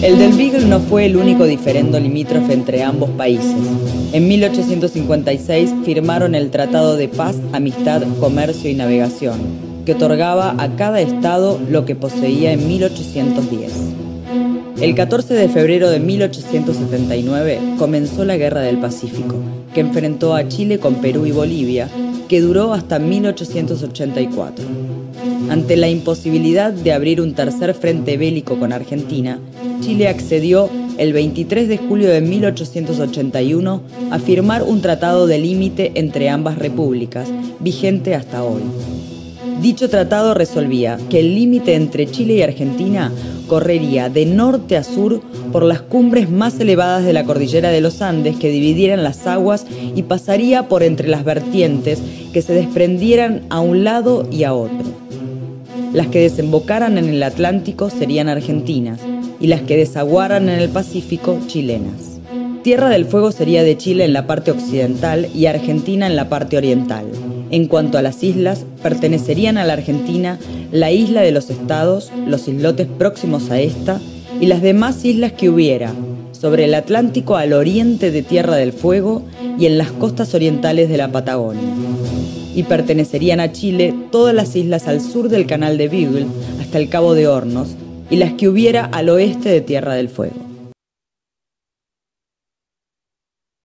El del Beagle no fue el único diferendo limítrofe entre ambos países. En 1856 firmaron el Tratado de Paz, Amistad, Comercio y Navegación, que otorgaba a cada estado lo que poseía en 1810. El 14 de febrero de 1879 comenzó la Guerra del Pacífico, que enfrentó a Chile con Perú y Bolivia, que duró hasta 1884. Ante la imposibilidad de abrir un tercer frente bélico con Argentina, Chile accedió el 23 de julio de 1881 a firmar un tratado de límite entre ambas repúblicas, vigente hasta hoy. Dicho tratado resolvía que el límite entre Chile y Argentina correría de norte a sur por las cumbres más elevadas de la cordillera de los Andes que dividieran las aguas y pasaría por entre las vertientes que se desprendieran a un lado y a otro. Las que desembocaran en el Atlántico serían argentinas y las que desaguaran en el Pacífico chilenas. Tierra del Fuego sería de Chile en la parte occidental y Argentina en la parte oriental. En cuanto a las islas, pertenecerían a la Argentina la isla de los estados, los islotes próximos a esta y las demás islas que hubiera, sobre el Atlántico al oriente de Tierra del Fuego y en las costas orientales de la Patagonia. Y pertenecerían a Chile todas las islas al sur del Canal de Beagle hasta el Cabo de Hornos y las que hubiera al oeste de Tierra del Fuego.